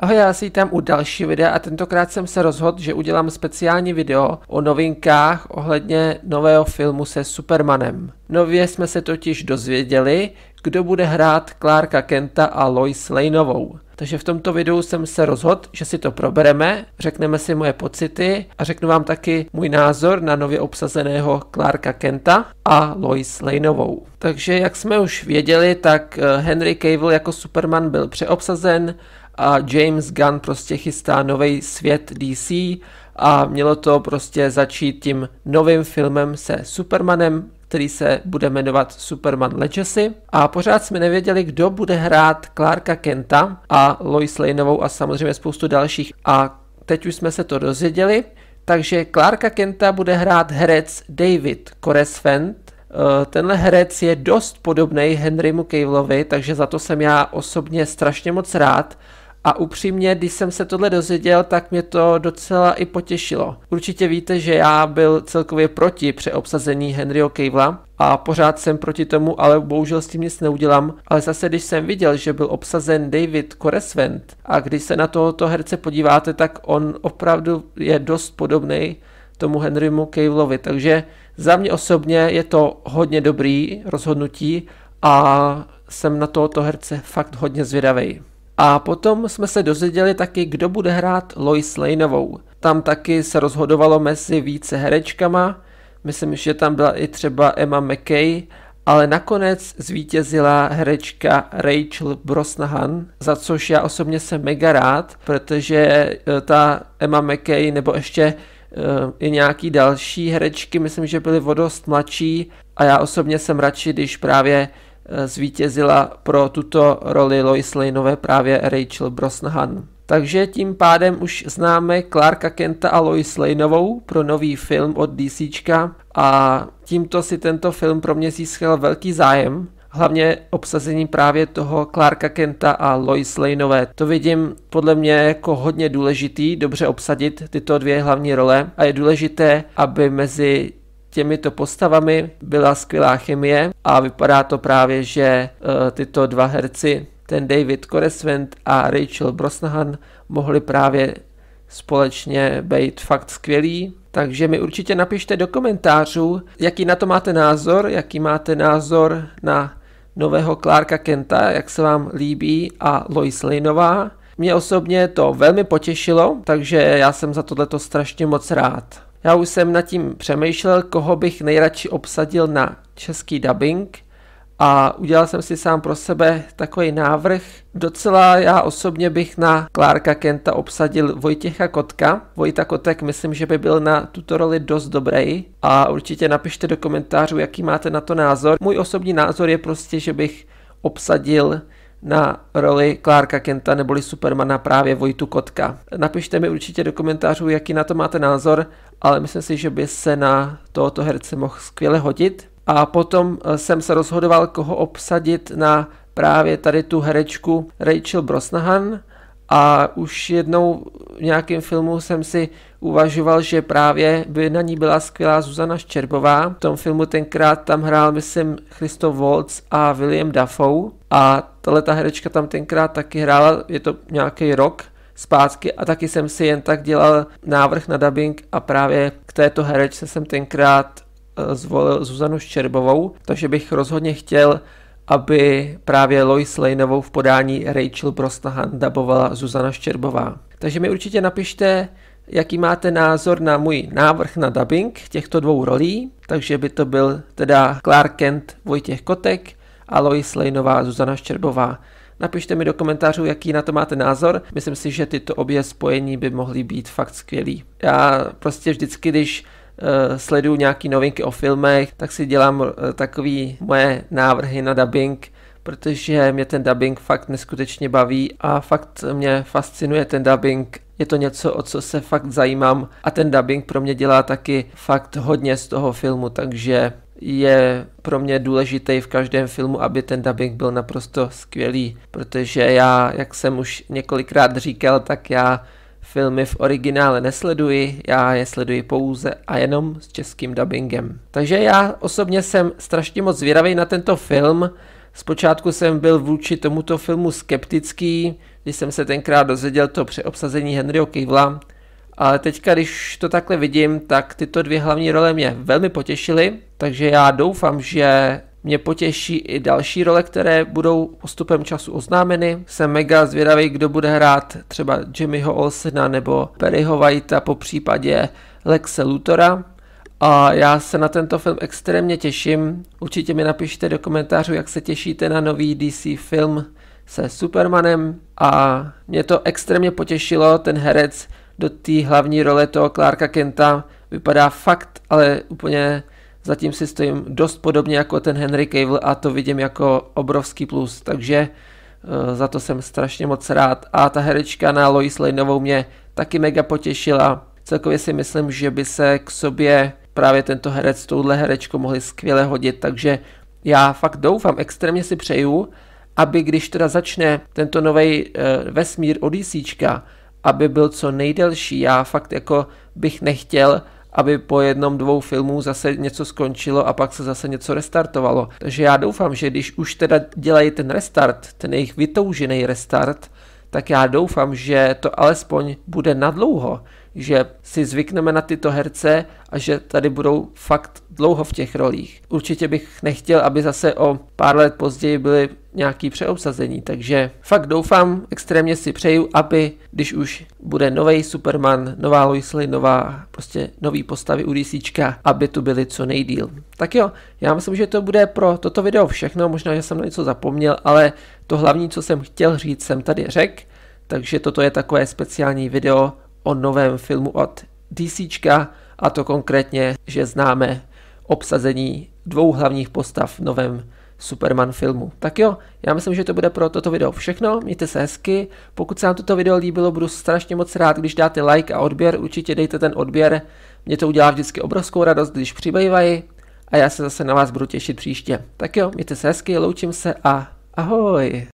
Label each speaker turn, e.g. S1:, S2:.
S1: Ahoj, já si tam u další videa a tentokrát jsem se rozhodl, že udělám speciální video o novinkách ohledně nového filmu se Supermanem. Nově jsme se totiž dozvěděli, kdo bude hrát Clarka Kenta a Lois Laneovou. Takže v tomto videu jsem se rozhodl, že si to probereme, řekneme si moje pocity a řeknu vám taky můj názor na nově obsazeného Clarka Kenta a Lois Laneovou. Takže jak jsme už věděli, tak eh, Henry Cavill jako Superman byl přeobsazen a James Gunn prostě chystá nový svět DC a mělo to prostě začít tím novým filmem se Supermanem, který se bude jmenovat Superman Legacy. A pořád jsme nevěděli, kdo bude hrát Clarka Kenta a Lois Laneovou a samozřejmě spoustu dalších. A teď už jsme se to dozvěděli, takže Clarka Kenta bude hrát herec David Koresfent, eh, Tenhle herec je dost podobný Henrymu Cavillovi, takže za to jsem já osobně strašně moc rád a upřímně, když jsem se tohle dozvěděl, tak mě to docela i potěšilo. Určitě víte, že já byl celkově proti přeobsazení Henryho Cavilla a pořád jsem proti tomu, ale bohužel s tím nic neudělám. Ale zase, když jsem viděl, že byl obsazen David Koresvent a když se na tohoto herce podíváte, tak on opravdu je dost podobný tomu Henrymu Cavillovi. Takže za mě osobně je to hodně dobrý rozhodnutí a jsem na tohoto herce fakt hodně zvědavý. A potom jsme se dozvěděli taky, kdo bude hrát Lois Laneovou. Tam taky se rozhodovalo mezi více herečkama, myslím, že tam byla i třeba Emma McKay, ale nakonec zvítězila herečka Rachel Brosnahan, za což já osobně jsem mega rád, protože eh, ta Emma McKay nebo ještě uh, i nějaký další herečky, myslím, že byly vodost mladší a já osobně jsem radši, když právě zvítězila pro tuto roli Lois Laneové právě Rachel Brosnahan. Takže tím pádem už známe Clarka Kenta a Lois Laneovou pro nový film od DC a tímto si tento film pro mě získal velký zájem, hlavně obsazení právě toho Clarka Kenta a Lois Laneové. To vidím podle mě jako hodně důležitý, dobře obsadit tyto dvě hlavní role a je důležité, aby mezi těmito postavami byla skvělá chemie a vypadá to právě, že uh, tyto dva herci, ten David Koresvent a Rachel Brosnahan, mohli právě společně být fakt skvělí. Takže mi určitě napište do komentářů, jaký na to máte názor, jaký máte názor na nového Clarka Kenta, jak se vám líbí a Lois Laneová. Mě osobně to velmi potěšilo, takže já jsem za tohleto strašně moc rád. Já už jsem nad tím přemýšlel, koho bych nejradši obsadil na český dubbing a udělal jsem si sám pro sebe takový návrh. Docela já osobně bych na Klárka Kenta obsadil Vojtěcha Kotka. Vojta Kotek myslím, že by byl na tuto roli dost dobrý a určitě napište do komentářů, jaký máte na to názor. Můj osobní názor je prostě, že bych obsadil na roli Clarka Kenta neboli Supermana právě Vojtu Kotka. Napište mi určitě do komentářů, jaký na to máte názor, ale myslím si, že by se na tohoto herce mohl skvěle hodit. A potom eh, jsem se rozhodoval, koho obsadit na právě tady tu herečku Rachel Brosnahan, a už jednou v nějakém filmu jsem si uvažoval, že právě by na ní byla skvělá Zuzana Ščerbová. V tom filmu tenkrát tam hrál, myslím, Christoph Waltz a William Dafoe. A tahle ta herečka tam tenkrát taky hrála, je to nějaký rok zpátky a taky jsem si jen tak dělal návrh na dubbing a právě k této herečce jsem tenkrát eh, zvolil Zuzanu Ščerbovou, takže bych rozhodně chtěl aby právě Lois Laneovou v podání Rachel Brosnahan dabovala Zuzana Ščerbová. Takže mi určitě napište, jaký máte názor na můj návrh na dubbing těchto dvou rolí, takže by to byl teda Clark Kent Vojtěch Kotek a Lois Laneová Zuzana Ščerbová. Napište mi do komentářů, jaký na to máte názor. Myslím si, že tyto obě spojení by mohly být fakt skvělý. Já prostě vždycky, když Eh, sleduju nějaký novinky o filmech, tak si dělám eh, takový moje návrhy na dubbing, protože mě ten dubbing fakt neskutečně baví a fakt mě fascinuje ten dubbing. Je to něco, o co se fakt zajímám a ten dubbing pro mě dělá taky fakt hodně z toho filmu, takže je pro mě důležitý v každém filmu, aby ten dubbing byl naprosto skvělý, protože já, jak jsem už několikrát říkal, tak já Filmy v originále nesleduji, já je sleduji pouze a jenom s českým dubbingem. Takže já osobně jsem strašně moc zvědavý na tento film. Zpočátku jsem byl vůči tomuto filmu skeptický, když jsem se tenkrát dozvěděl to přeobsazení Henryho Cavilla, ale teďka, když to takhle vidím, tak tyto dvě hlavní role mě velmi potěšily, takže já doufám, že mě potěší i další role, které budou postupem času oznámeny. Jsem mega zvědavý, kdo bude hrát třeba Jimmyho Olsena nebo Perryho Whitea, po případě Lexe Luthora. A já se na tento film extrémně těším. Určitě mi napište do komentářů, jak se těšíte na nový DC film se Supermanem. A mě to extrémně potěšilo, ten herec do té hlavní role toho Clarka Kenta vypadá fakt, ale úplně zatím si stojím dost podobně jako ten Henry Cavill a to vidím jako obrovský plus, takže eh, za to jsem strašně moc rád. A ta herečka na Lois Laneovou mě taky mega potěšila. Celkově si myslím, že by se k sobě právě tento herec touhle herečkou mohli skvěle hodit, takže já fakt doufám, extrémně si přeju, aby když teda začne tento nový uh, vesmír Odisíčka, aby byl co nejdelší. Já fakt jako bych nechtěl, aby po jednom, dvou filmů zase něco skončilo a pak se zase něco restartovalo. Takže já doufám, že když už teda dělají ten restart, ten jejich vytoužený restart, tak já doufám, že to alespoň bude nadlouho, že si zvykneme na tyto herce a že tady budou fakt dlouho v těch rolích. Určitě bych nechtěl, aby zase o pár let později byly nějaký přeobsazení, takže fakt doufám, extrémně si přeju, aby když už bude nový Superman, nová Lois Lane, nová prostě nový postavy u DC, aby tu byly co nejdíl. Tak jo, já myslím, že to bude pro toto video všechno, možná, že jsem na něco zapomněl, ale to hlavní, co jsem chtěl říct, jsem tady řekl, takže toto je takové speciální video o novém filmu od DC, a to konkrétně, že známe obsazení dvou hlavních postav v novém Superman filmu. Tak jo, já myslím, že to bude pro toto video všechno, mějte se hezky, pokud se vám toto video líbilo, budu strašně moc rád, když dáte like a odběr, určitě dejte ten odběr, mě to udělá vždycky obrovskou radost, když přibývají a já se zase na vás budu těšit příště. Tak jo, mějte se hezky, loučím se a ahoj.